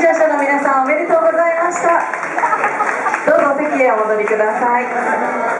出者の皆さんおめでとうございました。どうぞ席へお戻りください。